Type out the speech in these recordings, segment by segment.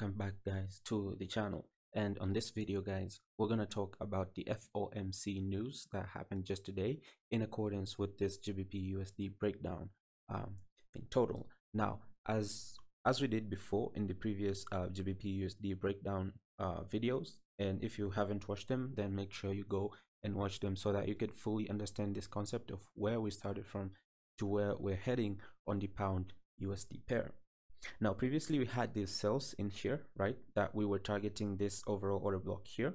welcome back guys to the channel. And on this video guys we're going to talk about the FOMC news that happened just today in accordance with this GBP USD breakdown um, in total. Now as as we did before in the previous uh, GBP USD breakdown uh, videos and if you haven't watched them then make sure you go and watch them so that you could fully understand this concept of where we started from to where we're heading on the pound USD pair now previously we had these sells in here right that we were targeting this overall order block here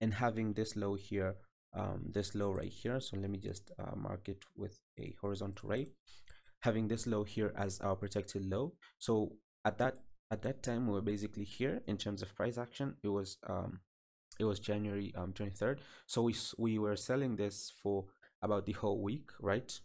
and having this low here um, this low right here. So let me just uh, mark it with a horizontal ray. Having this low here as our protected low. So at that at that time we were basically here in terms of price action. It was um it was january um 23rd so we we were selling this for about the whole week right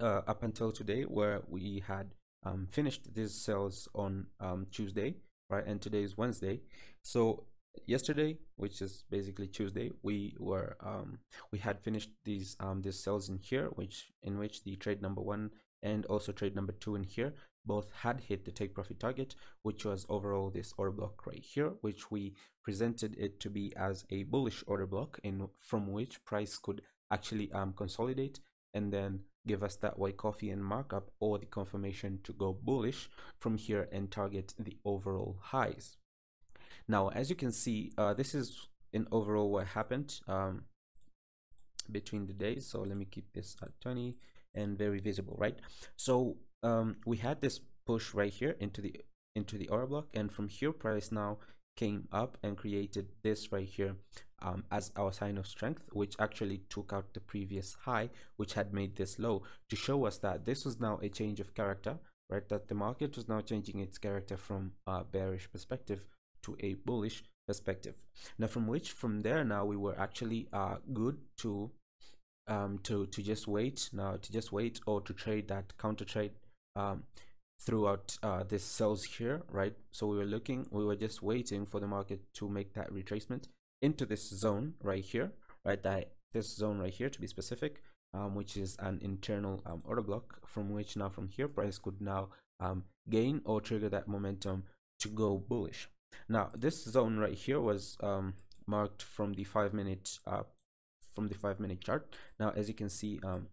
uh, up until today where we had um, finished these sales on um, Tuesday, right? And today is Wednesday. So yesterday, which is basically Tuesday, we were um, we had finished these um, these sales in here, which in which the trade number one and also trade number two in here both had hit the take profit target, which was overall this order block right here, which we presented it to be as a bullish order block in from which price could actually um, consolidate and then give us that Wyckoff and markup or the confirmation to go bullish from here and target the overall highs. Now, as you can see, uh, this is in overall what happened um, between the days. So let me keep this at 20 and very visible, right? So um, we had this push right here into the into the order block and from here price now came up and created this right here um, as our sign of strength which actually took out the previous high which had made this low to show us that this was now a change of character right? That the market was now changing its character from a bearish perspective to a bullish perspective. Now from which from there now we were actually uh, good to um, to to just wait now to just wait or to trade that counter trade um, throughout uh, this sells here, right? So we were looking, we were just waiting for the market to make that retracement into this zone right here, right? That this zone right here to be specific, um, which is an internal um, order block from which now from here price could now um, gain or trigger that momentum to go bullish. Now this zone right here was um, marked from the five minute uh, from the five minute chart. Now as you can see um,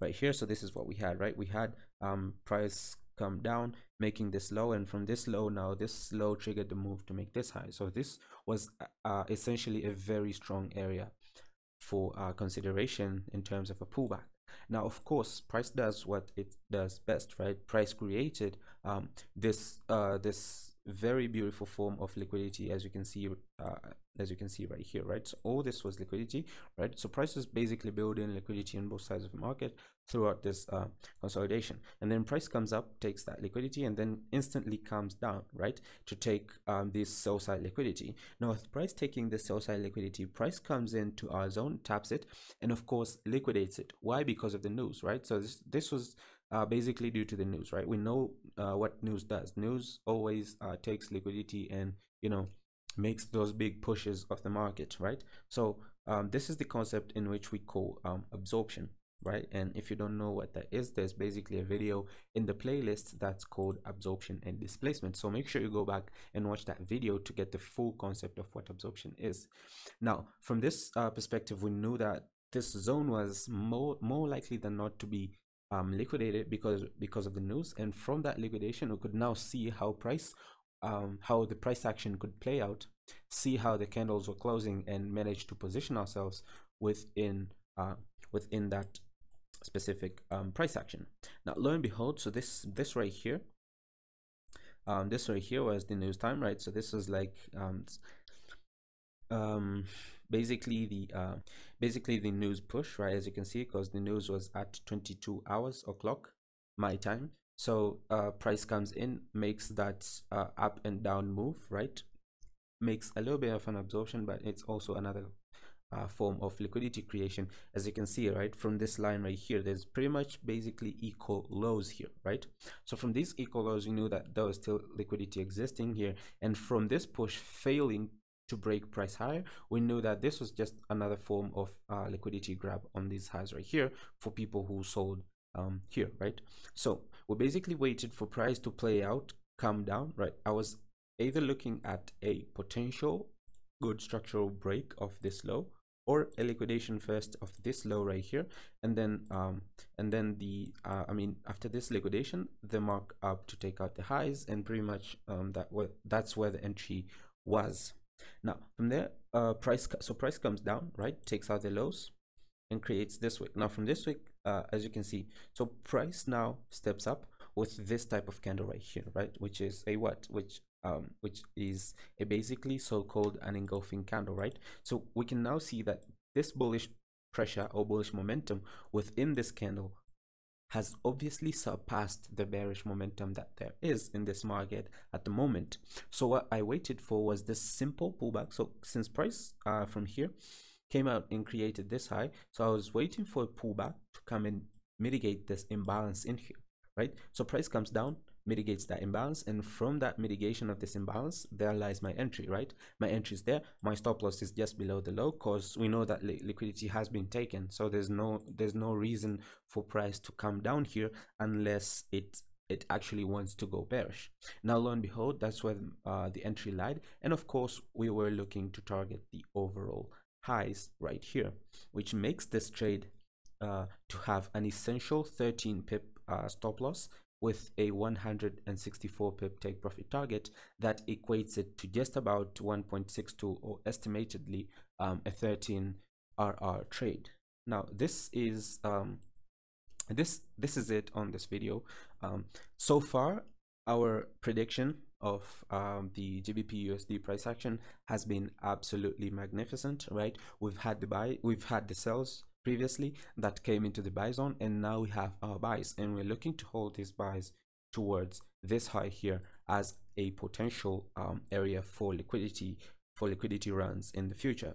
right here, so this is what we had, right? We had um, price come down making this low and from this low now this low triggered the move to make this high. So this was uh, essentially a very strong area for uh, consideration in terms of a pullback. Now of course price does what it does best right? Price created um, this uh, this very beautiful form of liquidity as you can see uh, as you can see right here right? So all this was liquidity right? So prices basically building liquidity on both sides of the market throughout this uh, consolidation. And then price comes up takes that liquidity and then instantly comes down right? To take um, this sell side liquidity. Now with price taking the sell side liquidity price comes into our zone taps it and of course liquidates it. Why? Because of the news right? So this this was uh, basically due to the news, right? We know uh, what news does. News always uh, takes liquidity and you know makes those big pushes of the market, right? So um, this is the concept in which we call um, absorption, right? And if you don't know what that is, there's basically a video in the playlist that's called absorption and displacement. So make sure you go back and watch that video to get the full concept of what absorption is. Now, from this uh, perspective, we knew that this zone was more more likely than not to be um, liquidated because because of the news. And from that liquidation we could now see how price um, how the price action could play out see how the candles were closing and manage to position ourselves within uh, within that specific um, price action. Now lo and behold so this this right here um, this right here was the news time right? So this was like um, um basically the uh, basically the news push right as you can see because the news was at 22 hours o'clock my time. So uh, price comes in makes that uh, up and down move right? Makes a little bit of an absorption but it's also another uh, form of liquidity creation. As you can see right from this line right here there's pretty much basically equal lows here right? So from these equal lows you knew that there was still liquidity existing here and from this push failing to break price higher we knew that this was just another form of uh, liquidity grab on these highs right here for people who sold um, here right? So we basically waited for price to play out come down right? I was either looking at a potential good structural break of this low or a liquidation first of this low right here and then um and then the uh, i mean after this liquidation the mark up to take out the highs and pretty much um that that's where the entry was now from there uh price so price comes down right? Takes out the lows and creates this wick. Now from this wick uh, as you can see so price now steps up with this type of candle right here right? Which is a what? Which um, which is a basically so-called an engulfing candle, right? So we can now see that this bullish pressure or bullish momentum within this candle has obviously surpassed the bearish momentum that there is in this market at the moment. So what I waited for was this simple pullback. So since price uh, from here came out and created this high, so I was waiting for a pullback to come and mitigate this imbalance in here, right? So price comes down, mitigates that imbalance and from that mitigation of this imbalance there lies my entry right? My entry is there. My stop loss is just below the low because we know that li liquidity has been taken. So there's no there's no reason for price to come down here unless it it actually wants to go bearish. Now lo and behold that's where uh, the entry lied. And of course we were looking to target the overall highs right here which makes this trade uh, to have an essential 13 pip uh, stop loss with a 164 pip take profit target that equates it to just about 1.62 or estimatedly um, a 13 RR trade. Now this is um, this this is it on this video. Um, so far, our prediction of um, the GBP USD price action has been absolutely magnificent, right? We've had the buy, we've had the sells previously that came into the buy zone and now we have our buys and we're looking to hold these buys towards this high here as a potential um, area for liquidity for liquidity runs in the future.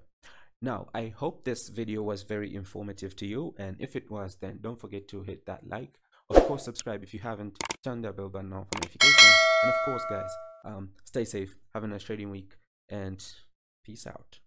Now i hope this video was very informative to you and if it was then don't forget to hit that like. Of course subscribe if you haven't turn the bell button on for notifications and of course guys um, stay safe have a nice trading week and peace out